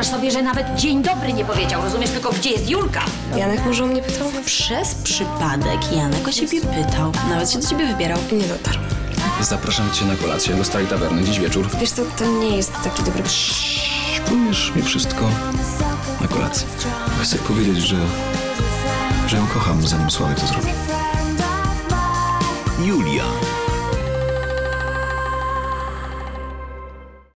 wyobrażasz sobie, że nawet dzień dobry nie powiedział, rozumiesz? Tylko gdzie jest Julka? Janek może o mnie pytał? Przez przypadek Janek o ciebie pytał. Nawet się do ciebie wybierał. Nie dotarł. Zapraszam cię na kolację do starej tawerny dziś wieczór. Wiesz co, to nie jest taki dobry... Powiesz mi wszystko na kolację. Chcę powiedzieć, że, że ją kocham, zanim Sławek to zrobi. Julia.